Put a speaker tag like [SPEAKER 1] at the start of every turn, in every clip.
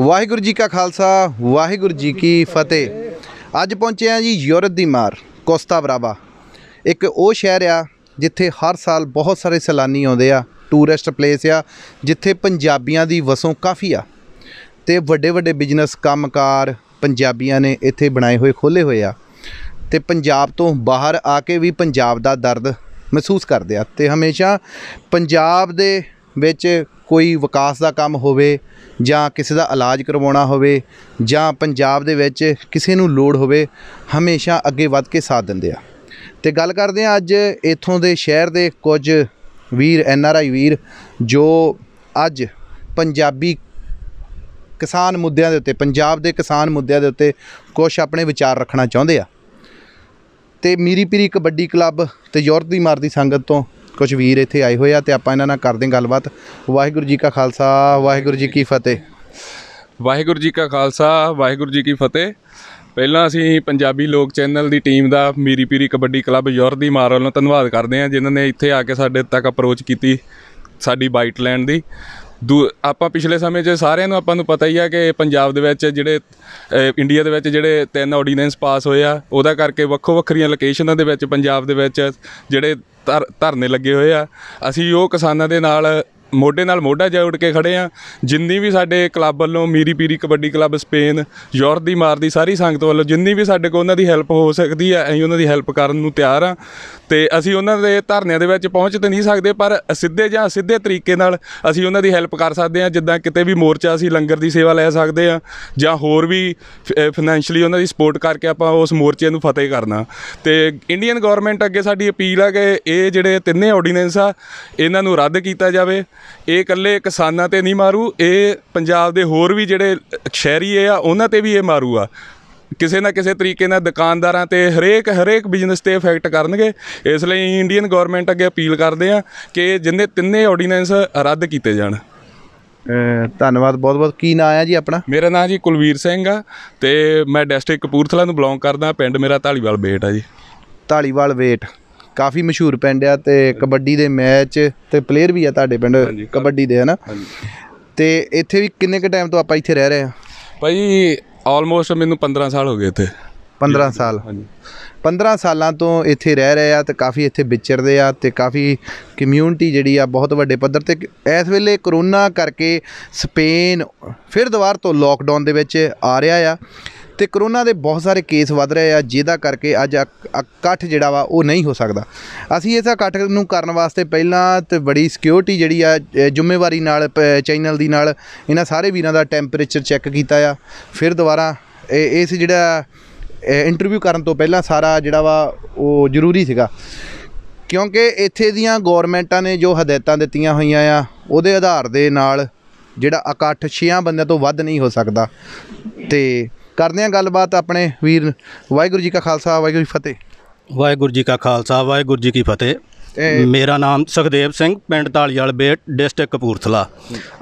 [SPEAKER 1] ਵਾਹਿਗੁਰੂ ਜੀ ਕਾ ਖਾਲਸਾ, ਵਾਹਿਗੁਰੂ ਜੀ ਕੀ ਫਤਿਹ। ਅੱਜ ਪਹੁੰਚੇ ਆ ਜੀ ਯੂਰਪ ਦੀ ਮਾਰ, ਕੋਸਤਾ ਬਰਾਵਾ ਇੱਕ ਉਹ ਸ਼ਹਿਰ ਆ ਜਿੱਥੇ ਹਰ ਸਾਲ ਬਹੁਤ ਸਾਰੇ ਸੈਲਾਨੀ ਆਉਂਦੇ ਆ ਟੂਰਿਸਟ ਪਲੇਸ ਆ, ਜਿੱਥੇ ਪੰਜਾਬੀਆਂ ਦੀ ਵਸੋਂ ਕਾਫੀ ਆ। ਤੇ ਵੱਡੇ ਵੱਡੇ ਬਿਜ਼ਨਸ ਕੰਮਕਾਰ ਪੰਜਾਬੀਆਂ ਨੇ ਇੱਥੇ ਬਣਾਏ ਹੋਏ ਖੋਲੇ ਹੋਏ ਆ। ਤੇ ਪੰਜਾਬ ਤੋਂ ਬਾਹਰ ਆ ਕੇ ਵੀ ਪੰਜਾਬ ਦਾ ਦਰਦ ਮਹਿਸੂਸ ਕਰਦੇ ਆ। ਤੇ ਹਮੇਸ਼ਾ ਪੰਜਾਬ ਦੇ ਵਿੱਚ ਕੋਈ ਵਿਕਾਸ ਦਾ ਕੰਮ ਹੋਵੇ ਜਾਂ ਕਿਸੇ ਦਾ ਇਲਾਜ ਕਰਵਾਉਣਾ ਹੋਵੇ ਜਾਂ ਪੰਜਾਬ ਦੇ ਵਿੱਚ ਕਿਸੇ ਨੂੰ ਲੋੜ ਹੋਵੇ, ਹਮੇਸ਼ਾ ਅੱਗੇ ਵੱਧ ਕੇ ਸਾਥ ਦਿੰਦੇ ਆ। ਤੇ ਗੱਲ ਕਰਦੇ ਆ ਅੱਜ ਇੱਥੋਂ ਦੇ ਸ਼ਹਿਰ ਦੇ ਕੁਝ ਵੀਰ, ਐਨ ਆਰ ਆਈ ਵੀਰ, ਜੋ ਅੱਜ ਪੰਜਾਬੀ ਕਿਸਾਨ ਮੁੱਦਿਆਂ ਦੇ ਉੱਤੇ, ਪੰਜਾਬ ਦੇ ਕਿਸਾਨ ਮੁੱਦਿਆਂ ਦੇ ਉੱਤੇ ਕੁਝ ਆਪਣੇ ਵਿਚਾਰ ਰੱਖਣਾ ਚਾਹੁੰਦੇ ਆ। ਤੇ ਮੀਰੀ ਪੀਰੀ ਕਬੱਡੀ ਕਲੱਬ ਤੇ ਯੂਰਪ ਦੀ ਮਾਰਦੀ ਸੰਗਤ ਤੋਂ ਕੁਝ ਵੀਰ ਇੱਥੇ ਆਏ ਹੋਏ ਆ ਤੇ ਆਪਾਂ ਇਹਨਾਂ ਨਾਲ ਕਰਦੇ ਹਾਂ ਗੱਲਬਾਤ। ਵਾਹਿਗੁਰੂ ਜੀ ਕਾ ਖਾਲਸਾ, ਵਾਹਿਗੁਰੂ ਜੀ ਕੀ ਫਤਿਹ।
[SPEAKER 2] ਵਾਹਿਗੁਰੂ ਜੀ ਕਾ ਖਾਲਸਾ, ਵਾਹਿਗੁਰੂ ਜੀ ਕੀ ਫਤਿਹ। ਪਹਿਲਾਂ ਅਸੀਂ ਪੰਜਾਬੀ ਲੋਕ ਚੈਨਲ ਦੀ ਟੀਮ ਦਾ ਮੀਰੀ ਪੀਰੀ ਕਬੱਡੀ ਕਲੱਬ ਯੂਰਪ ਦੀ ਮਾਰ ਵੱਲੋਂ ਧੰਨਵਾਦ ਕਰਦੇ ਹਾਂ, ਜਿਨ੍ਹਾਂ ਨੇ ਇੱਥੇ ਆ ਕੇ ਸਾਡੇ ਤੱਕ ਅਪਰੋਚ ਕੀਤੀ ਸਾਡੀ ਬਾਈਟ ਲੈਣ ਦੀ। ਦੂ ਆਪਾਂ ਪਿਛਲੇ ਸਮੇਂ 'ਚ ਸਾਰਿਆਂ ਨੂੰ ਆਪਾਂ ਨੂੰ ਪਤਾ ਹੀ ਆ ਕਿ ਪੰਜਾਬ ਦੇ ਵਿੱਚ ਜਿਹੜੇ ਇੰਡੀਆ ਦੇ ਵਿੱਚ ਜਿਹੜੇ ਤਿੰਨ ਆਰਡੀਨੈਂਸ ਪਾਸ ਹੋਏ ਆ, ਉਹਦਾ ਕਰਕੇ ਵੱਖੋ ਵੱਖਰੀਆਂ ਲੋਕੇਸ਼ਨਾਂ ਦੇ ਵਿੱਚ ਪੰਜਾਬ ਦੇ ਵਿੱਚ ਜਿਹੜੇ ਧਰ- ਧਰਨੇ ਲੱਗੇ ਹੋਏ ਆ। ਅਸੀਂ ਉਹ ਕਿਸਾਨਾਂ ਦੇ ਨਾਲ, ਮੋਢੇ ਨਾਲ ਮੋਢਾ ਜੋੜ ਕੇ ਖੜੇ ਆ। ਜਿੰਨੀ ਵੀ ਸਾਡੇ ਕਲੱਬ ਵੱਲੋਂ Miri Piri Kabaddi club Spain, Europe ਦੀ ਮਾਰ ਦੀ ਸਾਰੀ ਸੰਗਤ ਵੱਲੋਂ ਜਿੰਨੀ ਵੀ ਸਾਡੇ ਕੋਲ ਉਹਨਾਂ ਦੀ ਹੈਲਪ ਹੋ ਸਕਦੀ ਹੈ ਅਸੀਂ ਉਹਨਾਂ ਦੀ ਹੈਲਪ ਕਰਨ ਨੂੰ ਤਿਆਰ ਆ। ਤੇ ਅਸੀਂ ਉਹਨਾਂ ਦੇ ਧਰਨਿਆਂ ਦੇ ਵਿੱਚ ਪਹੁੰਚ ਤਾਂ ਨਹੀਂ ਸਕਦੇ, ਪਰ ਸਿੱਧੇ ਜਾਂ ਸਿੱਧੇ ਤਰੀਕੇ ਨਾਲ ਅਸੀਂ ਉਹਨਾਂ ਦੀ ਹੈਲਪ ਕਰ ਸਕਦੇ ਹਾਂ, ਜਿੱਦਾਂ ਕਿਤੇ ਵੀ ਮੋਰਚਾ ਅਸੀਂ ਲੰਗਰ ਦੀ ਸੇਵਾ ਲੈ ਸਕਦੇ ਹਾਂ ਜਾਂ ਹੋਰ ਵੀ ਫਾਈਨੈਂਸ਼ਲੀ ਉਹਨਾਂ ਦੀ ਸਪੋਰਟ ਕਰਕੇ ਆਪਾਂ ਉਸ ਮੋਰਚੇ ਨੂੰ ਫਤਿਹ ਕਰਨਾ। ਤੇ ਇੰਡੀਅਨ ਗਵਰਨਮੈਂਟ ਅੱਗੇ ਸਾਡੀ ਅਪੀਲ ਆ ਕਿ ਇਹ ਜਿਹੜੇ ਤਿੰਨੇ ਆਰਡੀਨੈਂਸ ਆ, ਇਹਨਾਂ ਨੂੰ ਰੱਦ ਕੀਤਾ ਜਾਵੇ। ਇਹ ਇਕੱਲੇ ਕਿਸਾਨਾਂ ਤੇ ਨਹੀਂ ਮਾਰੂ, ਇਹ ਪੰਜਾਬ ਦੇ ਹੋਰ ਵੀ ਜਿਹੜੇ ਸ਼ਹਿਰੀਏ ਆ, ਉਹਨਾਂ ਤੇ ਵੀ ਇਹ ਮਾਰੂ ਆ। ਕਿਸੇ ਨਾ ਕਿਸੇ ਤਰੀਕੇ ਨਾਲ ਦੁਕਾਨਦਾਰਾਂ ਤੇ ਹਰੇਕ ਹਰੇਕ ਬਿਜ਼ਨਸ ਤੇ ਇਫੈਕਟ ਕਰਨਗੇ। ਇਸ ਲਈ ਇੰਡੀਅਨ ਗਵਰਨਮੈਂਟ ਅੱਗੇ ਅਪੀਲ ਕਰਦੇ ਆ ਕਿ ਜਿੰਨੇ ਤਿੰਨੇ ਆਰਡੀਨੈਂਸ ਰੱਦ ਕੀਤੇ ਜਾਣ।
[SPEAKER 1] ਧੰਨਵਾਦ ਬਹੁਤ ਬਹੁਤ। ਕੀ ਨਾਂ ਆ ਜੀ ਆਪਣਾ?
[SPEAKER 2] ਮੇਰਾ ਨਾਮ ਜੀ ਕੁਲਵੀਰ ਸਿੰਘ ਆ ਤੇ ਮੈਂ ਡਿਸਟ੍ਰਿਕਟ ਕਪੂਰਥਲਾ ਨੂੰ ਬਿਲੋਂਗ ਕਰਦਾ ਪਿੰਡ ਮੇਰਾ ਢਾਲੀਵਾਲ ਬੇਟ ਆ ਜੀ।
[SPEAKER 1] ਢਾਲੀਵਾਲ ਵੇਟ ਕਾਫੀ ਮਸ਼ਹੂਰ ਪਿੰਡ ਆ ਤੇ ਕਬੱਡੀ ਦੇ ਮੈਚ ਤੇ ਪਲੇਅਰ ਵੀ ਆ ਤੁਹਾਡੇ ਪਿੰਡ ਕਬੱਡੀ ਦੇ ਹਨਾ? ਤੇ ਇੱਥੇ ਵੀ ਕਿੰਨੇ ਕ ਟਾਈਮ ਤੋਂ ਆਪਾਂ ਇੱਥੇ ਰਹਿ ਰਹੇ ਆ?
[SPEAKER 2] ਭਾਈ ਆਲਮੋਸਟ ਮੈਨੂੰ 15 ਸਾਲ ਹੋ ਗਏ ਇੱਥੇ।
[SPEAKER 1] 15 ਸਾਲ।
[SPEAKER 2] ਹਾਂਜੀ।
[SPEAKER 1] 15 ਸਾਲਾਂ ਤੋਂ ਇੱਥੇ ਰਹਿ ਰਹੇ ਆ ਤੇ ਕਾਫੀ ਇੱਥੇ ਵਿਚਰਦੇ ਆ ਤੇ ਕਾਫੀ ਕਮਿਊਨਿਟੀ ਜਿਹੜੀ ਆ ਬਹੁਤ ਵੱਡੇ ਪੱਧਰ ਤੇ ਇਸ ਵੇਲੇ ਕਰੋਨਾ ਕਰਕੇ ਸਪੇਨ ਫਿਰ ਦੁਬਾਰ ਤੋਂ ਲੋਕਡਾਊਨ ਦੇ ਵਿੱਚ ਆ ਰਿਹਾ ਆ। ਤੇ ਕਰੋਨਾ ਦੇ ਬਹੁਤ ਸਾਰੇ ਕੇਸ ਵੱਧ ਰਹੇ ਆ, ਜਿਹਦਾ ਕਰਕੇ ਅੱਜ ਇਕ- ਇਕੱਠ ਜਿਹੜਾ ਵਾ, ਉਹ ਨਹੀਂ ਹੋ ਸਕਦਾ। ਅਸੀਂ ਇਸ ਇਕੱਠ ਨੂੰ ਕਰਨ ਵਾਸਤੇ ਪਹਿਲਾਂ ਤੇ ਬੜੀ ਸਿਕਿਉਰਿਟੀ ਜਿਹੜੀ ਆ ਜ਼ਿੰਮੇਵਾਰੀ ਨਾਲ ਪ- ਚੈਨਲ ਦੀ ਨਾਲ ਇਹਨਾਂ ਸਾਰੇ ਵੀਰਾਂ ਦਾ ਟੈਂਪਰੇਚਰ ਚੈੱਕ ਕੀਤਾ ਆ। ਫਿਰ ਦੁਬਾਰਾ ਇਹ, ਇਸ ਜਿਹੜਾ ਇੰਟਰਵਿਊ ਕਰਨ ਤੋਂ ਪਹਿਲਾਂ ਸਾਰਾ ਜਿਹੜਾ ਵਾ, ਉਹ ਜ਼ਰੂਰੀ ਸੀਗਾ। ਕਿਉਂਕਿ ਇੱਥੇ ਦੀਆਂ ਗਵਰਨਮੈਂਟਾਂ ਨੇ ਜੋ ਹਦਾਇਤਾਂ ਦਿੱਤੀਆਂ ਹੋਈਆਂ ਆ, ਉਹਦੇ ਆਧਾਰ ਦੇ ਨਾਲ ਜਿਹੜਾ ਇਕੱਠ 6 ਬੰਦਿਆਂ ਤੋਂ ਵੱਧ ਨਹੀਂ ਹੋ ਸਕਦਾ। ਤੇ ਕਰਦੇ ਹਾਂ ਗੱਲਬਾਤ ਆਪਣੇ ਵੀਰ ਵਾਹਿਗੁਰੂ ਜੀ ਕਾ ਖਾਲਸਾ ਵਾਹਿਗੁਰੂ ਜੀ ਫਤਿਹ।
[SPEAKER 3] ਵਾਹਿਗੁਰੂ ਜੀ ਕਾ ਖਾਲਸਾ ਵਾਹਿਗੁਰੂ ਜੀ ਕੀ ਫਤਿਹ। ਮੇਰਾ ਨਾਮ ਸੁਖਦੇਵ ਸਿੰਘ ਪਿੰਡ ਢਾਲੀਵਾਲ ਬੇਟ ਡਿਸਟ੍ਰਿਕਟ ਕਪੂਰਥਲਾ।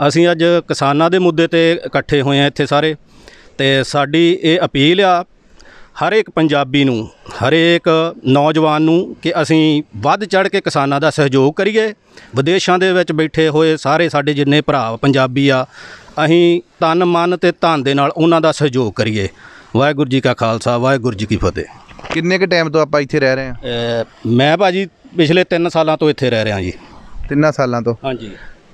[SPEAKER 3] ਅਸੀਂ ਅੱਜ ਕਿਸਾਨਾਂ ਦੇ ਮੁੱਦੇ ਤੇ ਇਕੱਠੇ ਹੋਏ ਆ ਇੱਥੇ ਸਾਰੇ। ਤੇ ਸਾਡੀ ਇਹ ਅਪੀਲ ਆ ਹਰ ਇੱਕ ਪੰਜਾਬੀ ਨੂੰ ਹਰੇਕ ਨੌਜਵਾਨ ਨੂੰ ਕਿ ਅਸੀਂ ਵੱਧ ਚੜ ਕੇ ਕਿਸਾਨਾਂ ਦਾ ਸਹਿਯੋਗ ਕਰੀਏ। ਵਿਦੇਸ਼ਾਂ ਦੇ ਵਿੱਚ ਬੈਠੇ ਹੋਏ ਸਾਰੇ ਸਾਡੇ ਜਿੰਨੇ ਭਰਾ ਪੰਜਾਬੀ ਆ ਅਸੀਂ ਤਨ ਮਨ ਤੇ ਧਨ ਦੇ ਨਾਲ ਉਹਨਾਂ ਦਾ ਸਹਿਯੋਗ ਕਰੀਏ। ਵਾਹਿਗੁਰੂ ਜੀ ਕਾ ਖਾਲਸਾ ਵਾਹਿਗੁਰੂ ਜੀ ਕੀ ਫਤਿਹ।
[SPEAKER 1] ਕਿੰਨੇ ਕ ਟਾਈਮ ਤੋਂ ਆਪਾਂ ਇੱਥੇ ਰਹਿ ਰਹੇ ਹਾਂ?
[SPEAKER 3] ਅਹ ਮੈਂ ਭਾਜੀ ਪਿਛਲੇ 3 ਸਾਲਾਂ ਤੋਂ ਇੱਥੇ ਰਹਿ ਰਿਹਾ ਜੀ।
[SPEAKER 1] ਤਿੰਨਾਂ ਸਾਲਾਂ ਤੋਂ?
[SPEAKER 3] ਹਾਂਜੀ।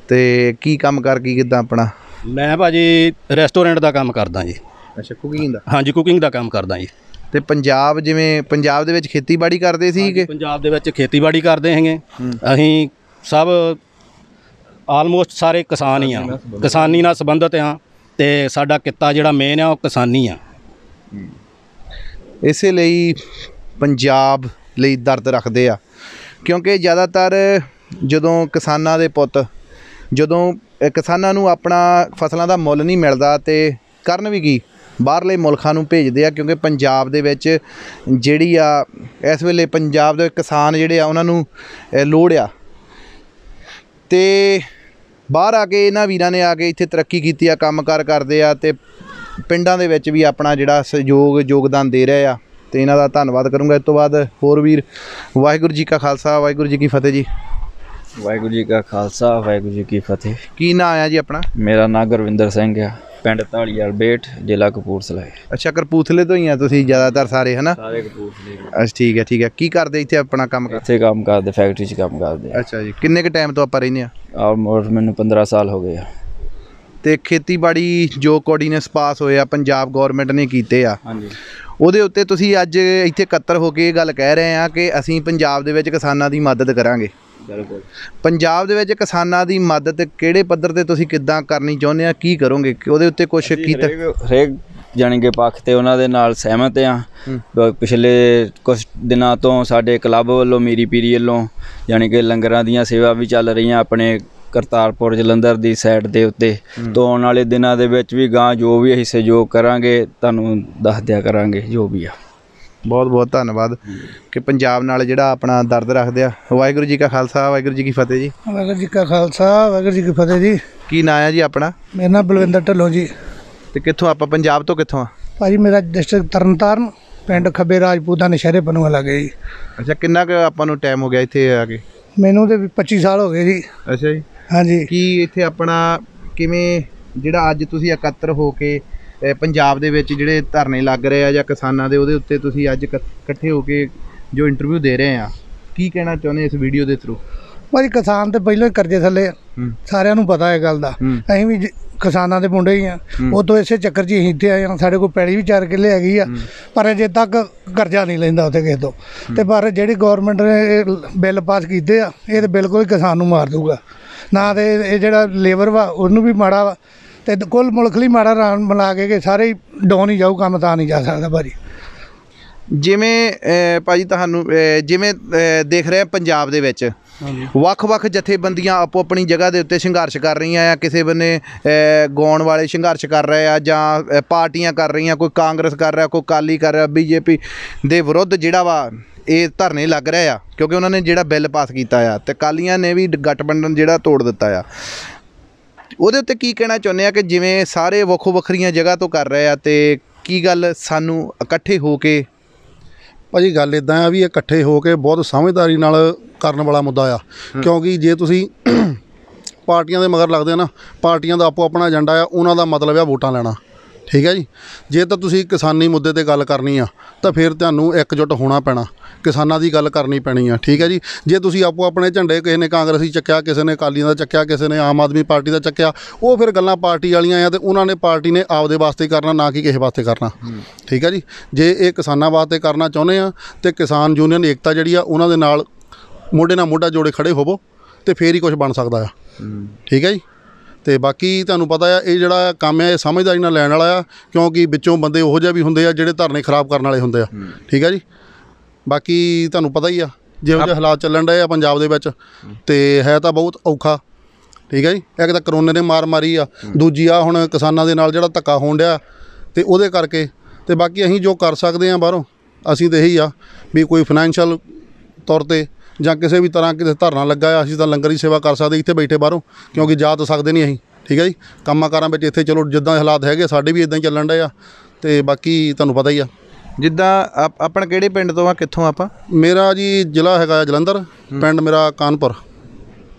[SPEAKER 1] ਤੇ ਕੀ ਕੰਮ ਕਰ ਕੀ ਕਿਦਾਂ ਆਪਣਾ?
[SPEAKER 3] ਮੈਂ ਭਾਜੀ ਰੈਸਟੋਰੈਂਟ ਦਾ ਕੰਮ ਕਰਦਾ ਜੀ।
[SPEAKER 1] ਅੱਛਾ ਕੁਕਿੰਗ ਦਾ?
[SPEAKER 3] ਹਾਂਜੀ ਕੁਕਿੰਗ ਦਾ ਕੰਮ ਕਰਦਾ ਜੀ।
[SPEAKER 1] ਤੇ ਪੰਜਾਬ ਜਿਵੇਂ ਪੰਜਾਬ ਦੇ ਵਿੱਚ ਖੇਤੀਬਾੜੀ ਕਰਦੇ ਸੀ ਕਿ?
[SPEAKER 3] ਪੰਜਾਬ ਦੇ ਵਿੱਚ ਖੇਤੀਬਾੜੀ ਕਰਦੇ ਹੈਗੇ। ਅਸੀਂ ਸਭ ਆਲਮੋਸਟ ਸਾਰੇ ਕਿਸਾਨ ਹੀ ਆ। ਕਿਸਾਨੀ ਨਾਲ ਸੰਬੰਧਿਤ। ਆ ਤੇ ਸਾਡਾ ਕਿੱਤਾ ਜਿਹੜਾ ਮੇਨ ਆ ਉਹ ਕਿਸਾਨੀ ਆ।
[SPEAKER 1] ਇਸੇ ਲਈ ਪੰਜਾਬ ਲਈ ਦਰਦ ਰੱਖਦੇ ਆ। ਕਿਉਂਕਿ ਜ਼ਿਆਦਾਤਰ ਜਦੋਂ ਕਿਸਾਨਾਂ ਦੇ ਪੁੱਤ ਜਦੋਂ ਕਿਸਾਨਾਂ ਨੂੰ ਆਪਣਾ ਫਸਲਾਂ ਦਾ ਮੁੱਲ ਨਹੀਂ ਮਿਲਦਾ ਤੇ ਕਰਨ ਵੀ ਕੀ? ਬਾਹਰਲੇ ਮੁਲਕਾਂ ਨੂੰ ਭੇਜਦੇ ਆ ਕਿਉਂਕਿ ਪੰਜਾਬ ਦੇ ਵਿੱਚ ਜਿਹੜੀ ਆ ਇਸ ਵੇਲੇ ਪੰਜਾਬ ਦੇ ਕਿਸਾਨ ਜਿਹੜੇ ਆ ਉਹਨਾਂ ਨੂੰ ਲੋੜ ਆ। ਤੇ ਬਾਹਰ ਆ ਕੇ ਇਹਨਾਂ ਵੀਰਾਂ ਨੇ ਆ ਕੇ ਇੱਥੇ ਤਰੱਕੀ ਕੀਤੀ ਆ ਕੰਮਕਾਰ ਕਰਦੇ ਆ ਤੇ ਪਿੰਡਾਂ ਦੇ ਵਿੱਚ ਵੀ ਆਪਣਾ ਜਿਹੜਾ ਸਹਿਯੋਗ ਯੋਗਦਾਨ ਦੇ ਰਹੇ ਆ। ਤੇ ਇਹਨਾਂ ਦਾ ਧੰਨਵਾਦ ਕਰੂੰਗਾ। ਇਸ ਤੋਂ ਬਾਅਦ ਹੋਰ ਵੀਰ ਵਾਹਿਗੁਰੂ ਜੀ ਕਾ ਖਾਲਸਾ ਵਾਹਿਗੁਰੂ ਜੀ ਕੀ ਫਤਿਹ ਜੀ।
[SPEAKER 4] ਵਾਹਿਗੁਰੂ ਜੀ ਕਾ ਖਾਲਸਾ ਵਾਹਿਗੁਰੂ ਜੀ ਕੀ ਫਤਿਹ।
[SPEAKER 1] ਕੀ ਨਾਂ ਆਇਆ ਜੀ ਆਪਣਾ?
[SPEAKER 4] ਮੇਰਾ ਨਾਮ ਗੁਰਵਿੰਦਰ ਸਿੰਘ ਆ। ਪਿੰਡ ਢਾਲੀਵਾਲ ਬੇਟ ਜ਼ਿਲ੍ਹਾ ਕਪੂਰਥਲਾ। ਹੈ
[SPEAKER 1] ਅੱਛਾ ਕਰਪੂਥਲੇ ਤੋਂ ਹੀ ਆ ਤੁਸੀਂ ਜ਼ਿਆਦਾਤਰ ਸਾਰੇ ਹਨਾ?
[SPEAKER 4] ਸਾਰੇ ਕਪੂਰਥਲੇ
[SPEAKER 1] ਅੱਛਾ ਠੀਕ ਹੈ ਠੀਕ ਹੈ। ਕੀ ਕਰਦੇ ਇੱਥੇ ਆਪਣਾ ਕੰਮ ਕਰ?
[SPEAKER 4] ਇੱਥੇ ਕੰਮ ਕਰਦੇ ਫੈਕਟਰੀ 'ਚ ਕੰਮ ਕਰਦੇ
[SPEAKER 1] ਅੱਛਾ ਜੀ ਕਿੰਨੇ ਕੁ ਟਾਈਮ ਤੋਂ ਆਪਾਂ ਰਹਿੰਦੇ ਆ?
[SPEAKER 4] ਆਲਮੋਸਟ ਮੈਨੂੰ 15 ਸਾਲ ਹੋ ਗਏ ਆ।
[SPEAKER 1] ਤੇ ਖੇਤੀਬਾੜੀ ਜੋ ਕੋਆਰਡੀਨੇਟਸ ਪਾਸ ਹੋਏ ਆ ਪੰਜਾਬ ਗਵਰਨਮੈਂਟ ਨੇ ਕੀਤੇ ਆ।
[SPEAKER 4] ਹਾਂਜੀ।
[SPEAKER 1] ਉਹਦੇ ਉੱਤੇ ਤੁਸੀਂ ਅੱਜ ਇੱਥੇ ਇਕੱਤਰ ਹੋ ਕੇ ਇਹ ਗੱਲ ਕਹਿ ਰਹੇ ਆ ਕਿ ਅਸੀਂ ਪੰਜਾਬ ਦੇ ਵਿੱਚ ਕਿਸਾਨਾਂ ਦੀ ਮਦਦ ਕਰਾਂਗੇ।
[SPEAKER 4] ਬਿਲਕੁਲ।
[SPEAKER 1] ਪੰਜਾਬ ਦੇ ਵਿੱਚ ਕਿਸਾਨਾਂ ਦੀ ਮਦਦ ਕਿਹੜੇ ਪੱਧਰ ਤੇ ਤੁਸੀਂ ਕਿੱਦਾਂ ਕਰਨੀ ਚਾਹੁੰਦੇ ਆ ਕੀ ਕਰੋਗੇ? ਕਿ ਉਹਦੇ ਉੱਤੇ ਕੁਝ ਕੀਤਾ
[SPEAKER 4] ਹਰੇਕ ਜਾਣੀ ਕਿ ਪੱਖ ਤੇ ਉਹਨਾਂ ਦੇ ਨਾਲ ਸਹਿਮਤ ਆ। ਪਿਛਲੇ ਕੁਝ ਦਿਨਾਂ ਤੋਂ ਸਾਡੇ ਕਲੱਬ ਵੱਲੋਂ ਮੀਰੀ ਪੀਰੀ ਵੱਲੋਂ ਜਾਣੀ ਕਿ ਲੰਗਰਾਂ ਦੀਆਂ ਸੇਵਾ ਵੀ ਚੱਲ ਰਹੀਆਂ ਆਪਣੇ ਕਰਤਾਰਪੁਰ ਜਲੰਧਰ ਦੀ ਸਾਈਡ ਦੇ ਉੱਤੇ। ਤੋਂ ਆਉਣ ਵਾਲੇ ਦਿਨਾਂ ਦੇ ਵਿੱਚ ਵੀ ਗਾਂ ਜੋ ਵੀ ਅਸੀਂ ਸਹਿਯੋਗ ਕਰਾਂਗੇ ਤੁਹਾਨੂੰ ਦੱਸ ਦਿਆ ਕਰਾਂਗੇ ਜੋ ਵੀ ਆ।
[SPEAKER 1] ਬਹੁਤ ਬਹੁਤ ਧੰਨਵਾਦ ਕਿ ਪੰਜਾਬ ਨਾਲ ਜਿਹੜਾ ਆਪਣਾ ਦਰਦ ਰੱਖਦੇ ਆ। ਵਾਹਿਗੁਰੂ ਜੀ ਕਾ ਖਾਲਸਾ ਵਾਹਿਗੁਰੂ ਜੀ ਕੀ ਫਤਿਹ ਜੀ।
[SPEAKER 5] ਵਾਹਿਗੁਰੂ ਜੀ ਕਾ ਖਾਲਸਾ ਵਾਹਿਗੁਰੂ ਜੀ ਕੀ ਫਤਿਹ ਜੀ।
[SPEAKER 1] ਕੀ ਨਾਂ ਹੈ ਜੀ ਆਪਣਾ?
[SPEAKER 5] ਮੇਰਾ ਨਾਮ ਬਲਵਿੰਦਰ ਢੱਲੋਂ ਜੀ।
[SPEAKER 1] ਤੇ ਕਿੱਥੋਂ ਆਪਾਂ ਪੰਜਾਬ ਤੋਂ ਕਿੱਥੋਂ ਆ?
[SPEAKER 5] ਭਾਜੀ ਮੇਰਾ ਡਿਸਟ੍ਰਿਕਟ ਤਰਨਤਾਰਨ ਪਿੰਡ ਖੱਬੇ ਰਾਜਪੂਤਾਂ ਨਸ਼ਹਿਰੇ ਬਣੂਆ ਲੱਗੇ ਜੀ।
[SPEAKER 1] ਅੱਛਾ ਕਿੰਨਾ ਕੁ ਆਪਾਂ ਨੂੰ ਟਾਈਮ ਹੋ ਗਿਆ ਇੱਥੇ ਆ ਕੇ?
[SPEAKER 5] ਮੈਨੂੰ ਤੇ ਵੀ 25 ਸਾਲ ਹੋ ਗਏ ਜੀ।
[SPEAKER 1] ਅੱਛਾ ਜੀ।
[SPEAKER 5] ਹਾਂਜੀ।
[SPEAKER 1] ਕੀ ਇੱਥੇ ਆਪਣਾ ਕਿਵੇਂ ਜਿਹੜਾ ਅੱਜ ਤੁਸੀਂ ਇਕੱਤਰ ਹੋ ਕੇ ਪੰਜਾਬ ਦੇ ਵਿੱਚ ਜਿਹੜੇ ਧਰਨੇ ਲੱਗ ਰਹੇ ਆ ਜਾਂ ਕਿਸਾਨਾਂ ਦੇ ਉਹਦੇ ਉੱਤੇ ਤੁਸੀਂ ਅੱਜ ਇਕ- ਇਕੱਠੇ ਹੋ ਕੇ ਜੋ ਇੰਟਰਵਿਊ ਦੇ ਰਹੇ ਆ ਕੀ ਕਹਿਣਾ ਚਾਹੁੰਦੇ ਇਸ ਵੀਡੀਓ ਦੇ ਥਰੂ
[SPEAKER 5] ਭਾਜੀ ਕਿਸਾਨ ਤੇ ਪਹਿਲਾਂ ਹੀ ਕਰਜ਼ੇ ਥੱਲੇ ਸਾਰਿਆਂ ਨੂੰ ਪਤਾ ਹੈ ਗੱਲ ਦਾ। ਅਸੀਂ ਵੀ ਕਿਸਾਨਾਂ ਦੇ ਮੁੰਡੇ ਹੀ ਆ। ਉਦੋਂ ਇਸੇ ਚੱਕਰ 'ਚ ਅਸੀਂ ਇੱਥੇ ਆਏ ਹਾਂ। ਸਾਡੇ ਕੋਲ ਪੈਲੀ ਵੀ ਚਾਰ ਕਿੱਲੇ ਹੈਗੀ ਆ। ਪਰ ਅਜੇ ਤੱਕ ਕਰਜ਼ਾ ਨਹੀਂ ਲੈਂਦਾ ਉੱਥੇ ਕਿਸੇ ਤੋਂ। ਤੇ ਪਰ ਜਿਹੜੀ ਗਵਰਨਮੈਂਟ ਨੇ ਇਹ ਬਿੱਲ ਪਾਸ ਕੀਤੇ ਆ ਇਹ ਤੇ ਬਿਲਕੁਲ ਹੀ ਕਿਸਾਨ ਨੂੰ ਮਾਰ ਦੂਗਾ ਨਾ ਤੇ ਇਹ ਇਹ ਜਿਹੜਾ ਲੇਬਰ ਵਾ ਉਹਨੂੰ ਵੀ ਮਾੜਾ ਵਾ। ਤੇ ਕੁੱਲ ਮੁਲਕ ਲਈ ਮਾੜਾ ਰਾਣ ਮਿਲਾ ਕੇ ਕਿ ਸਾਰੇ ਡਾਊਨ ਹੀ ਜਾਊ ਕੰਮ ਤਾਂ ਨਹੀਂ ਜਾ ਸਕਦਾ ਭਾਜੀ।
[SPEAKER 1] ਜਿਵੇਂ ਭਾਜੀ ਤੁਹਾਨੂੰ ਜਿਵੇਂ ਦੇਖ ਰਹੇ ਪੰਜਾਬ ਦੇ ਵਿੱਚ ਵੱਖ-ਵੱਖ ਜਥੇਬੰਦੀਆਂ ਆਪੋ ਆਪਣੀ ਜਗ੍ਹਾ ਦੇ ਉੱਤੇ ਸੰਘਰਸ਼ ਕਰ ਰਹੀਆਂ ਆ ਕਿਸੇ ਬੰਨੇ ਗਾਉਣ ਵਾਲੇ ਸੰਘਰਸ਼ ਕਰ ਰਹੇ ਆ ਜਾਂ ਪਾਰਟੀਆਂ ਕਰ ਰਹੀਆਂ ਕੋਈ ਕਾਂਗਰਸ ਕਰ ਰਿਹਾ ਕੋਈ ਕਾਲੀ ਕਰ ਰਿਹਾ ਬੀਜੇਪੀ ਦੇ ਵਿਰੁੱਧ ਜਿਹੜਾ ਵਾ ਇਹ ਧਰਨੇ ਲੱਗ ਰਹੇ ਆ ਕਿਉਂਕਿ ਉਹਨਾਂ ਨੇ ਜਿਹੜਾ ਬਿੱਲ ਪਾਸ ਕੀਤਾ ਆ ਤੇ ਕਾਲੀਆਂ ਨੇ ਵੀ ਗਠਬੰਧਨ ਜਿਹੜਾ ਤੋੜ ਦਿੱਤਾ ਆ। ਉਹਦੇ ਉੱਤੇ ਕੀ ਕਹਿਣਾ ਚਾਹੁੰਦੇ ਆ ਕਿ ਜਿਵੇਂ ਸਾਰੇ ਵੱਖੋ ਵੱਖਰੀਆਂ ਜਗ੍ਹਾ ਤੋਂ ਕਰ ਰਹੇ ਆ ਤੇ ਕੀ ਗੱਲ ਸਾਨੂੰ ਇਕੱਠੇ ਹੋ ਕੇ?
[SPEAKER 6] ਭਾਜੀ ਗੱਲ ਇਦਾਂ ਆ ਵੀ ਇਕੱਠੇ ਹੋ ਕੇ ਬਹੁਤ ਸਮਝਦਾਰੀ ਨਾਲ ਕਰਨ ਵਾਲਾ ਮੁੱਦਾ ਆ। ਕਿਉਂਕਿ ਜੇ ਤੁਸੀਂ ਪਾਰਟੀਆਂ ਦੇ ਮਗਰ ਲੱਗਦੇ ਆ ਨਾ ਪਾਰਟੀਆਂ ਦਾ ਆਪੋ ਆਪਣਾ ਏਜੰਡਾ ਆ ਉਹਨਾਂ ਦਾ ਮਤਲਬ ਆ ਵੋਟਾਂ ਲੈਣਾ। ਠੀਕ ਹੈ ਜੀ? ਜੇ ਤਾਂ ਤੁਸੀਂ ਕਿਸਾਨੀ ਮੁੱਦੇ ਤੇ ਗੱਲ ਕਰਨੀ ਆ ਤਾਂ ਫਿਰ ਤੁਹਾਨੂੰ ਇਕਜੁੱਟ ਹੋਣਾ ਪੈਣਾ। ਕਿਸਾਨਾਂ ਦੀ ਗੱਲ ਕਰਨੀ ਪੈਣੀ ਆ ਠੀਕ ਹੈ ਜੀ? ਜੇ ਤੁਸੀਂ ਆਪੋ ਆਪਣੇ ਝੰਡੇ ਕਿਸੇ ਨੇ ਕਾਂਗਰਸੀ ਚੱਕਿਆ ਕਿਸੇ ਨੇ ਅਕਾਲੀਆਂ ਦਾ ਚੱਕਿਆ ਕਿਸੇ ਨੇ ਆਮ ਆਦਮੀ ਪਾਰਟੀ ਦਾ ਚੱਕਿਆ ਉਹ ਫਿਰ ਗੱਲਾਂ ਪਾਰਟੀ ਵਾਲੀਆਂ ਆ ਤੇ ਉਹਨਾਂ ਨੇ ਪਾਰਟੀ ਨੇ ਆਪਦੇ ਵਾਸਤੇ ਕਰਨਾ ਨਾ ਕਿ ਕਿਸੇ ਵਾਸਤੇ ਕਰਨਾ। ਠੀਕ ਹੈ ਜੀ? ਜੇ ਇਹ ਕਿਸਾਨਾਂ ਵਾਸਤੇ ਕਰਨਾ ਚਾਹੁੰਦੇ ਆ ਤੇ ਕਿਸਾਨ ਯੂਨੀਅਨ ਏਕਤਾ ਜਿਹੜੀ ਆ ਉਹਨਾਂ ਦੇ ਨਾਲ ਮੋਢੇ ਨਾਲ ਮੋਢਾ ਜੋੜੇ ਖੜੇ ਹੋਵੋ ਤੇ ਫੇਰ ਹੀ ਕੁਝ ਬਣ ਸਕਦਾ ਆ। ਠੀਕ ਹੈ ਜੀ? ਤੇ ਬਾਕੀ ਤੁਹਾਨੂੰ ਪਤਾ ਆ ਇਹ ਜਿਹੜਾ ਕੰਮ ਹੈ ਇਹ ਸਮਝਦਾਰੀ ਨਾਲ ਲੈਣ ਵਾਲਾ ਆ ਕਿਉਂਕਿ ਵਿੱਚੋਂ ਬੰਦੇ ਉਹੋ ਜਿਹੇ ਵੀ ਹੁੰਦੇ ਆ ਜਿਹੜੇ ਧਰਨੇ ਖਰਾਬ ਕਰਨ ਵਾਲੇ ਹੁੰਦੇ ਆ। ਠੀਕ ਹੈ ਜੀ? ਬਾਕੀ ਤੁਹਾਨੂੰ ਪਤਾ ਹੀ ਆ ਜਿਹੋ ਜਿਹੇ ਹਾਲਾਤ ਚੱਲਣ ਡਏ ਆ ਪੰਜਾਬ ਦੇ ਵਿੱਚ ਤੇ ਹੈ ਤਾਂ ਬਹੁਤ ਔਖਾ। ਠੀਕ ਹੈ ਜੀ? ਇੱਕ ਤਾਂ ਕਰੋਨੇ ਨੇ ਮਾਰ ਮਾਰੀ ਆ ਦੂਜੀ ਆ ਹੁਣ ਕਿਸਾਨਾਂ ਦੇ ਨਾਲ ਜਿਹੜਾ ਧੱਕਾ ਹੋਣ ਡਿਆ ਤੇ ਉਹਦੇ ਕਰਕੇ ਤੇ ਬਾਕੀ ਅਸੀਂ ਜੋ ਕਰ ਸਕਦੇ ਆ ਬਾਹਰੋਂ ਅਸੀਂ ਤਾਂ ਇਹੀ ਆ ਵੀ ਕੋਈ ਫਾਈਨੈਂਸ਼ੀਅਲ ਤੌਰ ਤੇ ਜਾਂ ਕਿਸੇ ਵੀ ਤਰ੍ਹਾਂ ਕਿਤੇ ਧਰਨਾ ਲੱਗਾ ਆ ਅਸੀਂ ਤਾਂ ਲੰਗਰ ਦੀ ਸੇਵਾ ਕਰ ਸਕਦੇ ਇੱਥੇ ਬੈਠੇ ਬਾਹਰੋਂ ਕਿਉਂਕਿ ਜਾ ਤਾਂ ਸਕਦੇ ਨਹੀਂ ਅਸੀਂ ਠੀਕ ਹੈ ਜੀ? ਕੰਮਾਂ ਕਾਰਾਂ ਵਿੱਚ ਇੱਥੇ ਚਲੋ ਜਿੱਦਾਂ ਦੇ ਹਾਲਾਤ ਹੈਗੇ ਸਾਡੇ ਵੀ ਇਦਾਂ ਹੀ ਚੱਲਣ ਡਏ ਆ ਤੇ ਬਾਕੀ ਤੁਹਾਨੂੰ ਪਤਾ ਹੀ ਆ।
[SPEAKER 1] ਜਿੱਦਾਂ ਆਪ- ਆਪਣਾ ਕਿਹੜੇ ਪਿੰਡ ਤੋਂ ਆ ਕਿੱਥੋਂ ਆਪਾਂ?
[SPEAKER 6] ਮੇਰਾ ਜੀ ਜ਼ਿਲ੍ਹਾ ਹੈਗਾ ਜਲੰਧਰ ਪਿੰਡ ਮੇਰਾ ਕਾਨਪੁਰ।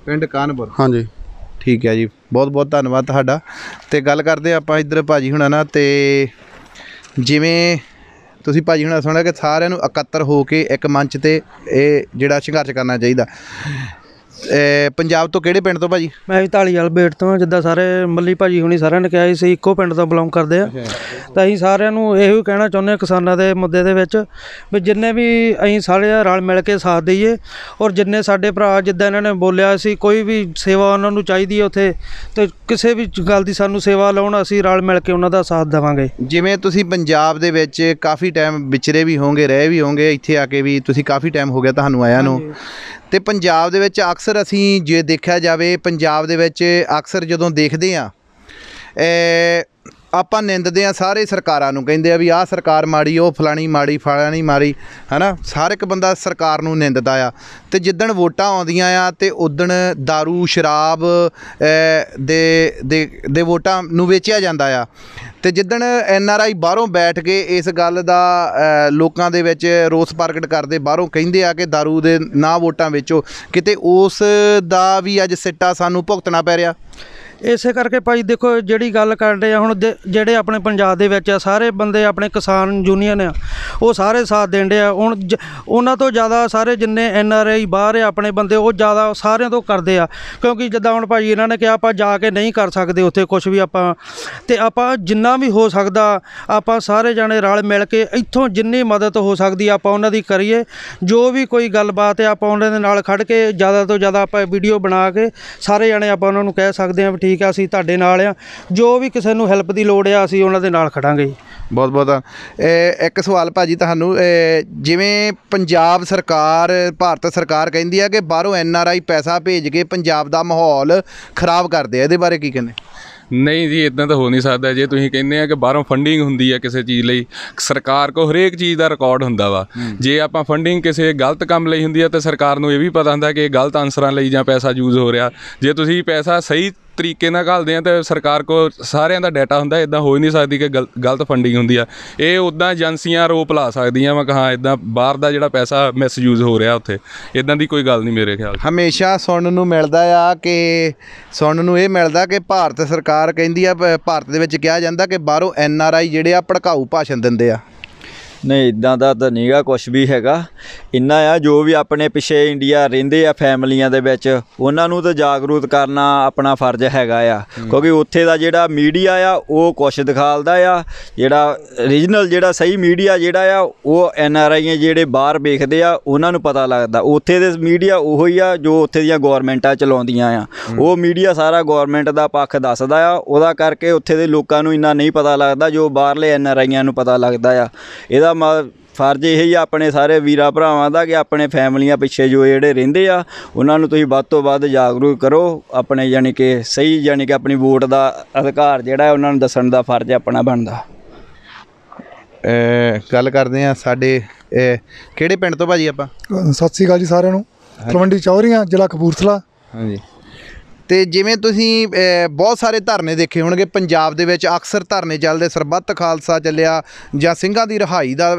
[SPEAKER 1] ਪਿੰਡ ਕਾਨਪੁਰ?
[SPEAKER 6] ਹਾਂਜੀ।
[SPEAKER 1] ਠੀਕ ਹੈ ਜੀ ਬਹੁਤ ਬਹੁਤ ਧੰਨਵਾਦ ਤੁਹਾਡਾ। ਤੇ ਗੱਲ ਕਰਦੇ ਆਪਾਂ ਇੱਧਰ ਭਾਜੀ ਹੁਣਾਂ ਨਾਲ ਤੇ ਜਿਵੇਂ ਤੁਸੀਂ ਭਾਜੀ ਹੁਣਾਂ ਸੁਣਿਆ ਕਿ ਸਾਰਿਆਂ ਨੂੰ ਇਕੱਤਰ ਹੋ ਕੇ ਇੱਕ ਮੰਚ ਤੇ ਇਹ ਜਿਹੜਾ ਸੰਘਰਸ਼ ਕਰਨਾ ਚਾਹੀਦਾ। ਪੰਜਾਬ ਤੋਂ ਕਿਹੜੇ ਪਿੰਡ ਤੋਂ ਭਾਜੀ?
[SPEAKER 7] ਮੈਂ ਵੀ ਢਾਲੀਵਾਲ ਬੇਟ ਤੋਂ ਹਾਂ, ਜਿੱਦਾਂ ਸਾਰੇ ਮੱਲੀ ਭਾਜੀ ਹੁਣੀ ਸਾਰਿਆਂ ਨੇ ਕਿਹਾ ਸੀ ਅਸੀਂ ਇੱਕੋ ਪਿੰਡ ਤੋਂ ਬਿਲੋਂਗ ਕਰਦੇ ਆ। ਤਾਂ ਅਸੀਂ ਸਾਰਿਆਂ ਨੂੰ ਇਹੋ ਹੀ ਕਹਿਣਾ ਚਾਹੁੰਦੇ ਹਾਂ ਕਿਸਾਨਾਂ ਦੇ ਮੁੱਦੇ ਦੇ ਵਿੱਚ ਵੀ ਜਿੰਨੇ ਵੀ ਅਸੀਂ ਸਾਰੇ ਰਲ ਮਿਲ ਕੇ ਸਾਥ ਦਈਏ ਔਰ ਜਿੰਨੇ ਸਾਡੇ ਭਰਾ ਜਿੱਦਾਂ ਇਹਨਾਂ ਨੇ ਬੋਲਿਆ ਸੀ ਕੋਈ ਵੀ ਸੇਵਾ ਉਹਨਾਂ ਨੂੰ ਚਾਹੀਦੀ ਹੈ ਉੱਥੇ ਤੇ ਕਿਸੇ ਵੀ ਗੱਲ ਦੀ ਸਾਨੂੰ ਸੇਵਾ ਲਾਉਣ ਅਸੀਂ ਰਲ ਮਿਲ ਕੇ ਉਹਨਾਂ ਦਾ ਸਾਥ ਦੇਵਾਂਗੇ।
[SPEAKER 1] ਜਿਵੇਂ ਤੁਸੀਂ ਪੰਜਾਬ ਦੇ ਵਿੱਚ ਕਾਫੀ ਟਾਈਮ ਵਿਚਰੇ ਵੀ ਹੋਵੋਗੇ ਰਹੇ ਵੀ ਹੋਵੋਗੇ ਇੱਥੇ ਆ ਕੇ ਵੀ ਤੁਸੀਂ ਕਾਫੀ ਟਾਈਮ ਹੋ ਗਿਆ ਤੁਹਾਨੂੰ ਆਇਆ ਨੂੰ। ਤੇ ਪੰਜਾਬ ਦੇ ਵਿੱਚ ਅਕਸਰ ਅਸੀਂ ਜੇ ਦੇਖਿਆ ਜਾਵੇ, ਪੰਜਾਬ ਦੇ ਵਿੱਚ ਅਕਸਰ ਜਦੋਂ ਦੇਖਦੇ ਆ ਆਪਾਂ ਨਿੰਦਦੇ ਆ ਸਾਰੇ ਸਰਕਾਰਾਂ ਨੂੰ ਕਹਿੰਦੇ ਆ ਵੀ ਆਹ ਸਰਕਾਰ ਮਾੜੀ ਉਹ ਫਲਾਣੀ ਮਾੜੀ ਫਲਾਣੀ ਮਾੜੀ ਹਨਾ ਹਰ ਇੱਕ ਬੰਦਾ ਸਰਕਾਰ ਨੂੰ ਨਿੰਦਦਾ ਆ ਤੇ ਜਿੱਦਣ ਵੋਟਾਂ ਆਉਂਦੀਆਂ ਆ ਤੇ ਉਦਣ दारू ਸ਼ਰਾਬ ਅ, ਦੇ ਦੇ ਦੇ ਵੋਟਾਂ ਨੂੰ ਵੇਚਿਆ ਜਾਂਦਾ ਆ ਤੇ ਜਿੱਦਣ ਐਨ ਆਰ ਆਈ ਬਾਹਰੋਂ ਬੈਠ ਕੇ ਇਸ ਗੱਲ ਦਾ ਅ, ਲੋਕਾਂ ਦੇ ਵਿੱਚ ਰੋਸ ਪ੍ਰਗਟ ਕਰਦੇ ਬਾਹਰੋਂ ਕਹਿੰਦੇ ਆ ਕਿ दारू ਦੇ ਨਾ ਵੋਟਾਂ ਵੇਚੋ ਕਿਤੇ ਉਸ ਦਾ ਵੀ ਅੱਜ ਸਿੱਟਾ ਸਾਨੂੰ ਭੁਗਤਣਾ ਪੈ ਰਿਹਾ
[SPEAKER 7] ਇਸੇ ਕਰਕੇ ਭਾਈ ਦੇਖੋ ਜਿਹੜੀ ਗੱਲ ਕਰਦੇ ਆ ਹੁਣ ਦੇ- ਜਿਹੜੇ ਆਪਣੇ ਪੰਜਾਬ ਦੇ ਵਿੱਚ ਆ, ਸਾਰੇ ਬੰਦੇ ਆਪਣੇ ਕਿਸਾਨ ਯੂਨੀਅਨ ਆ। ਉਹ ਸਾਰੇ ਸਾਥ ਦੇਣ ਦੇਂਦੇ ਆ। ਹੁਣ ਜ- ਉਹਨਾਂ ਤੋਂ ਜ਼ਿਆਦਾ ਸਾਰੇ ਜਿੰਨੇ ਐਨ ਆਰ ਆਈ ਬਾਹਰ ਆ ਆਪਣੇ ਬੰਦੇ, ਉਹ ਜ਼ਿਆਦਾ ਸਾਰਿਆਂ ਤੋਂ ਕਰਦੇ ਆ। ਕਿਉਂਕਿ ਜਿੱਦਾਂ ਹੁਣ ਭਾਈ ਇਹਨਾਂ ਨੇ ਕਿਹਾ, ਆਪਾਂ ਜਾ ਕੇ ਨਹੀਂ ਕਰ ਸਕਦੇ ਉੱਥੇ ਕੁਝ ਵੀ ਆਪਾਂ। ਤੇ ਆਪਾਂ ਜਿੰਨਾ ਵੀ ਹੋ ਸਕਦਾ, ਆਪਾਂ ਸਾਰੇ ਜਾਣੇ ਰਲ ਮਿਲ ਕੇ ਇੱਥੋਂ ਜਿੰਨੀ ਮਦਦ ਹੋ ਸਕਦੀ ਆਪਾਂ ਉਹਨਾਂ ਦੀ ਕਰੀਏ। ਜੋ ਵੀ ਕੋਈ ਗੱਲਬਾਤ ਹੈ ਆਪਾਂ ਉਹਨਾਂ ਦੇ ਨਾਲ ਖੜ ਕੇ ਜ਼ਿਆਦਾ ਤੋਂ ਜ਼ਿਆਦਾ ਆਪਾਂ ਵੀਡੀਓ ਬਣਾ ਕੇ ਸਾਰੇ ਜਾਣੇ ਆਪਾਂ ਉਹਨਾਂ ਨੂੰ ਕਹਿ ਸਕਦੇ ਹਾਂ ਵੀ ਠੀਕ ਆ, ਅਸੀਂ ਤੁਹਾਡੇ ਨਾਲ ਆ। ਜੋ ਵੀ ਕਿਸੇ ਨੂੰ ਹੈਲਪ ਦੀ ਲੋੜ ਆ, ਅਸੀਂ ਉਹਨਾਂ ਦੇ ਨਾਲ ਖੜਾਂਗੇ ਜੀ।
[SPEAKER 1] ਬਹੁਤ ਬਹੁਤ ਇਹ ਇੱਕ ਸਵਾਲ ਭਾਜੀ ਤੁਹਾਨੂੰ ਇਹ ਜਿਵੇਂ ਪੰਜਾਬ ਸਰਕਾਰ ਭਾਰਤ ਸਰਕਾਰ ਕਹਿੰਦੀ ਆ ਕਿ ਬਾਹਰੋਂ ਐਨ ਆਰ ਆਈ ਪੈਸਾ ਭੇਜ ਕੇ ਪੰਜਾਬ ਦਾ ਮਾਹੌਲ ਖਰਾਬ ਕਰਦੇ ਆ ਇਹਦੇ ਬਾਰੇ ਕੀ ਕਹਿੰਦੇ?
[SPEAKER 2] ਨਹੀਂ ਜੀ ਇਦਾਂ ਤਾਂ ਹੋ ਨਹੀਂ ਸਕਦਾ। ਜੇ ਤੁਸੀਂ ਕਹਿੰਦੇ ਆ ਕਿ ਬਾਹਰੋਂ ਫੰਡਿੰਗ ਹੁੰਦੀ ਹੈ ਕਿਸੇ ਚੀਜ਼ ਲਈ ਸਰਕਾਰ ਕੋ ਹਰੇਕ ਚੀਜ਼ ਦਾ ਰਿਕਾਰਡ ਹੁੰਦਾ ਵਾ। ਜੇ ਆਪਾਂ ਫੰਡਿੰਗ ਕਿਸੇ ਗਲਤ ਕੰਮ ਲਈ ਹੁੰਦੀ ਹੈ ਤਾਂ ਸਰਕਾਰ ਨੂੰ ਇਹ ਵੀ ਪਤਾ ਹੁੰਦਾ ਕਿ ਇਹ ਗਲਤ ਆਨਸਰਾਂ ਲਈ ਜਾਂ ਪੈਸਾ ਯੂਜ਼ ਹੋ ਰਿਹਾ। ਜੇ ਤੁਸੀਂ ਪੈਸਾ ਸਹੀ ਤਰੀਕੇ ਨਾਲ ਘਾਲਦੇ ਆ ਤਾਂ ਸਰਕਾਰ ਕੋਲ ਸਾਰਿਆਂ ਦਾ ਡਾਟਾ ਹੁੰਦਾ ਇਦਾਂ ਹੋ ਹੀ ਨਹੀਂ ਸਕਦੀ ਕਿ ਗਲ- ਗਲਤ ਫੰਡਿੰਗ ਹੁੰਦੀ ਆ। ਇਹ ਉਦਾਂ ਏਜੰਸੀਆਂ ਰੋਪ ਲਾ ਸਕਦੀਆਂ ਵਾ ਕਿ ਹਾਂ ਇਦਾਂ ਬਾਹਰ ਦਾ ਜਿਹੜਾ ਪੈਸਾ ਮਿਸਯੂਜ਼ ਹੋ ਰਿਹਾ ਉੱਥੇ। ਇਦਾਂ ਦੀ ਕੋਈ ਗੱਲ ਨਹੀਂ ਮੇਰੇ ਖਿਆਲ
[SPEAKER 1] ਹਮੇਸ਼ਾ ਸੁਣਨ ਨੂੰ ਮਿਲਦਾ ਆ ਕਿ, ਸੁਣਨ ਨੂੰ ਇਹ ਮਿਲਦਾ ਕਿ ਭਾਰਤ ਸਰਕਾਰ ਕਹਿੰਦੀ ਆ, ਭ- ਭਾਰਤ ਦੇ ਵਿੱਚ ਕਿਹਾ ਜਾਂਦਾ ਕਿ ਬਾਹਰੋਂ ਐਨ ਆਰ ਆਈ ਜਿਹੜੇ ਆ ਭੜਕਾਊ ਭਾਸ਼ਣ ਦਿੰਦੇ ਆ।
[SPEAKER 4] ਨਹੀਂ ਇਦਾਂ ਦਾ ਤਾਂ ਨਹੀਂਗਾ ਕੁਝ ਵੀ ਹੈਗਾ। ਇੰਨਾ ਆ ਜੋ ਵੀ ਆਪਣੇ ਪਿੱਛੇ ਇੰਡੀਆ ਰਹਿੰਦੇ ਆ ਫੈਮਲੀਆਂ ਦੇ ਵਿੱਚ ਉਹਨਾਂ ਨੂੰ ਤਾਂ ਜਾਗਰੂਕ ਕਰਨਾ ਆਪਣਾ ਫਰਜ਼ ਹੈਗਾ ਆ। ਕਿਉਂਕਿ ਉੱਥੇ ਦਾ ਜਿਹੜਾ ਮੀਡੀਆ ਆ ਉਹ ਕੁਛ ਦਿਖਾਲਦਾ ਆ। ਜਿਹੜਾ ਰੀਜਨਲ ਜਿਹੜਾ ਸਹੀ ਮੀਡੀਆ ਜਿਹੜਾ ਆ ਉਹ ਐਨ ਆਰ ਆਈ ਜਿਹੜੇ ਬਾਹਰ ਵੇਖਦੇ ਆ ਉਹਨਾਂ ਨੂੰ ਪਤਾ ਲੱਗਦਾ। ਉੱਥੇ ਦੇ ਮੀਡੀਆ ਉਹੋ ਹੀ ਆ ਜੋ ਉੱਥੇ ਦੀਆਂ ਗਵਰਨਮੈਂਟਾਂ ਚਲਾਉਂਦੀਆਂ ਆ। ਉਹ ਮੀਡੀਆ ਸਾਰਾ ਗਵਰਨਮੈਂਟ ਦਾ ਪੱਖ ਦੱਸਦਾ ਆ। ਉਹਦਾ ਕਰਕੇ ਉੱਥੇ ਦੇ ਲੋਕਾਂ ਨੂੰ ਇੰਨਾ ਨਹੀਂ ਪਤਾ ਲੱਗਦਾ ਜੋ ਬਾਹਰਲੇ ਐਨ ਆਰ ਆਈਆਂ ਨੂੰ ਪਤਾ ਲੱਗਦਾ ਆ। ਇਹਦਾ ਮ- ਫਰਜ਼ ਇਹ ਹੀ ਆਪਣੇ ਸਾਰੇ ਵੀਰਾਂ ਭਰਾਵਾਂ ਦਾ ਕਿ ਆਪਣੇ ਫੈਮਲੀਆਂ ਪਿੱਛੇ ਜੋ ਜਿਹੜੇ ਰਹਿੰਦੇ ਆ ਉਹਨਾਂ ਨੂੰ ਤੁਸੀਂ ਵੱਧ ਤੋਂ ਵੱਧ ਜਾਗਰੂਕ ਕਰੋ ਆਪਣੇ ਯਾਨੀ ਕਿ ਸਹੀ ਯਾਨੀ ਕਿ ਆਪਣੀ ਵੋਟ ਦਾ ਅਧਿਕਾਰ ਜਿਹੜਾ ਹੈ ਉਹਨਾਂ ਨੂੰ ਦੱਸਣ ਦਾ ਫਰਜ਼ ਆਪਣਾ ਬਣਦਾ।
[SPEAKER 1] ਗੱਲ ਕਰਦੇ ਆ ਸਾਡੇ ਕਿਹੜੇ ਪਿੰਡ ਤੋਂ ਭਾਜੀ ਆਪਾਂ?
[SPEAKER 8] ਸਤਿ ਸ੍ਰੀ ਅਕਾਲ ਜੀ ਸਾਰਿਆਂ ਨੂੰ। ਤਲਵੰਡੀ ਚੌਰੀਆਂ ਜ਼ਿਲ੍ਹਾ ਕਪੂਰਥਲਾ।
[SPEAKER 1] ਹਾਂਜੀ। ਤੇ ਜਿਵੇਂ ਤੁਸੀਂ ਬਹੁਤ ਸਾਰੇ ਧਰਨੇ ਦੇਖੇ ਹੋਣਗੇ, ਪੰਜਾਬ ਦੇ ਵਿੱਚ ਅਕਸਰ ਧਰਨੇ ਚੱਲਦੇ, ਸਰਬੱਤ ਖਾਲਸਾ ਚੱਲਿਆ, ਜਾਂ ਸਿੰਘਾਂ ਦੀ ਰਿਹਾਈ ਦਾ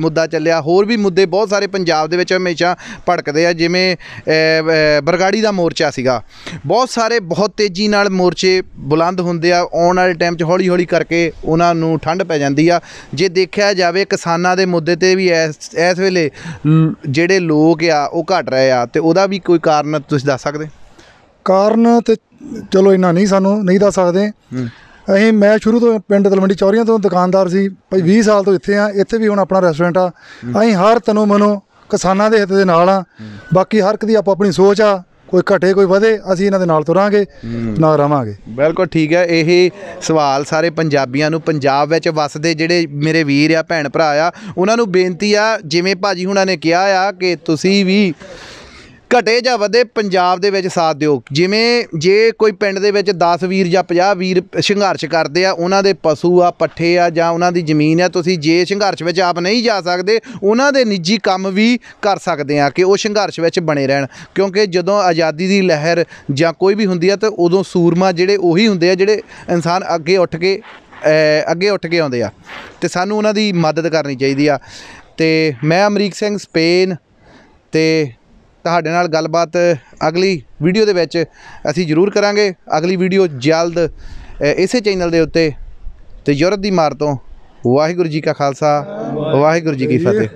[SPEAKER 1] ਮੁੱਦਾ ਚੱਲਿਆ, ਹੋਰ ਵੀ ਮੁੱਦੇ ਬਹੁਤ ਸਾਰੇ ਪੰਜਾਬ ਦੇ ਵਿੱਚ ਹਮੇਸ਼ਾ ਭੜਕਦੇ ਆ, ਜਿਵੇਂ ਬਰਗਾੜੀ ਦਾ ਮੋਰਚਾ ਸੀਗਾ। ਬਹੁਤ ਸਾਰੇ ਬਹੁਤ ਤੇਜ਼ੀ ਨਾਲ ਮੋਰਚੇ ਬੁਲੰਦ ਹੁੰਦੇ ਆ, ਆਉਣ ਵਾਲੇ ਟਾਈਮ 'ਚ ਹੌਲੀ ਹੌਲੀ ਕਰਕੇ ਉਹਨਾਂ ਨੂੰ ਠੰਡ ਪੈ ਜਾਂਦੀ ਆ। ਜੇ ਦੇਖਿਆ ਜਾਵੇ, ਕਿਸਾਨਾਂ ਦੇ ਮੁੱਦੇ ਤੇ ਵੀ ਇਸ ਇਸ ਵੇਲੇ ਜਿਹੜੇ ਲੋਕ ਆ, ਉਹ ਘਟ ਰਹੇ ਆ, ਤੇ ਉਹਦਾ ਵੀ ਕੋਈ ਕਾਰਨ ਤੁਸੀਂ ਦੱਸ ਸਕਦੇ?
[SPEAKER 8] ਕਾਰਨ ਤੇ ਚਲੋ ਇੰਨਾ ਨਹੀਂ ਸਾਨੂੰ ਨਹੀਂ ਦੱਸ ਸਕਦੇ। ਅਸੀਂ ਮੈਂ ਸ਼ੁਰੂ ਤੋਂ ਪਿੰਡ ਤਲਵੰਡੀ ਚੌਰੀਆਂ ਤੋਂ ਦੁਕਾਨਦਾਰ ਸੀ ਭਾਈ 20 ਸਾਲ ਤੋਂ ਇੱਥੇ ਆ ਇੱਥੇ ਵੀ ਹੁਣ ਆਪਣਾ ਰੈਸਟੋਰੈਂਟ ਆ। ਅਸੀਂ ਹਰ ਤਨੋਂ ਮਨੋਂ ਕਿਸਾਨਾਂ ਦੇ ਹਿੱਤ ਦੇ ਨਾਲ ਆ। ਬਾਕੀ ਹਰ ਇੱਕ ਦੀ ਆਪੋ ਆਪਣੀ ਸੋਚ ਆ ਕੋਈ ਘਟੇ ਕੋਈ ਵਧੇ ਅਸੀਂ ਇਹਨਾਂ ਦੇ ਨਾਲ ਤੁਰਾਂਗੇ ਨਾਲ ਰਵਾਂਗੇ।
[SPEAKER 1] ਬਿਲਕੁਲ ਠੀਕ ਹੈ ਇਹ ਸਵਾਲ ਸਾਰੇ ਪੰਜਾਬੀਆਂ ਨੂੰ ਪੰਜਾਬ ਵਿੱਚ ਵਸਦੇ ਜਿਹੜੇ ਮੇਰੇ ਵੀਰ ਆ ਭੈਣ ਭਰਾ ਆ ਉਹਨਾਂ ਨੂੰ ਬੇਨਤੀ ਆ ਜਿਵੇਂ ਭਾਜੀ ਹੁਣਾਂ ਨੇ ਕਿਹਾ ਆ ਕਿ ਤੁਸੀਂ ਵੀ ਘਟੇ ਜਾਂ ਵਧੇ ਪੰਜਾਬ ਦੇ ਵਿੱਚ ਸਾਥ ਦਿਓ। ਜਿਵੇਂ ਜੇ ਕੋਈ ਪਿੰਡ ਦੇ ਵਿੱਚ 10 ਵੀਰ ਜਾਂ 50 ਵੀਰ ਸੰਘਰਸ਼ ਕਰਦੇ ਆ, ਉਹਨਾਂ ਦੇ ਪਸ਼ੂ ਆ, ਪੱਠੇ ਆ ਜਾਂ ਉਹਨਾਂ ਦੀ ਜ਼ਮੀਨ ਆ, ਤੁਸੀਂ ਜੇ ਸੰਘਰਸ਼ ਵਿੱਚ ਆਪ ਨਹੀਂ ਜਾ ਸਕਦੇ, ਉਹਨਾਂ ਦੇ ਨਿੱਜੀ ਕੰਮ ਵੀ ਕਰ ਸਕਦੇ ਆ ਕਿ ਉਹ ਸੰਘਰਸ਼ ਵਿੱਚ ਬਣੇ ਰਹਿਣ। ਕਿਉਂਕਿ ਜਦੋਂ ਆਜ਼ਾਦੀ ਦੀ ਲਹਿਰ ਜਾਂ ਕੋਈ ਵੀ ਹੁੰਦੀ ਆ, ਤਾਂ ਉਦੋਂ ਸੂਰਮਾ ਜਿਹੜੇ ਉਹੀ ਹੁੰਦੇ ਆ, ਜਿਹੜੇ ਇਨਸਾਨ ਅੱਗੇ ਉੱਠ ਕੇ ਅੱਗੇ ਉੱਠ ਕੇ ਆਉਂਦੇ ਆ। ਤੇ ਸਾਨੂੰ ਉਹਨਾਂ ਦੀ ਮਦਦ ਕਰਨੀ ਚਾਹੀਦੀ ਆ। ਤੇ ਮੈਂ ਅਮਰੀਕ ਸਿੰਘ, ਸਪੇਨ ਤੇ ਤੁਹਾਡੇ ਨਾਲ ਗੱਲਬਾਤ ਅਗਲੀ ਵੀਡੀਓ ਦੇ ਵਿੱਚ ਅਸੀਂ ਜ਼ਰੂਰ ਕਰਾਂਗੇ। ਅਗਲੀ ਵੀਡੀਓ ਜਲਦ ਇਸੇ ਚੈਨਲ ਦੇ ਉੱਤੇ ਤੇ ਯੂਰਪ ਦੀ ਮਾਰ ਤੋਂ ਵਾਹਿਗੁਰੂ ਜੀ ਕਾ ਖਾਲਸਾ, ਵਾਹਿਗੁਰੂ ਜੀ ਕੀ ਫਤਿਹ।